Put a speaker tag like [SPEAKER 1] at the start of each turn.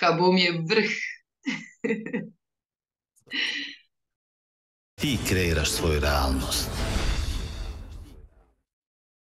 [SPEAKER 1] Kabom je vrh.
[SPEAKER 2] Ti kreiraš svoju realnost.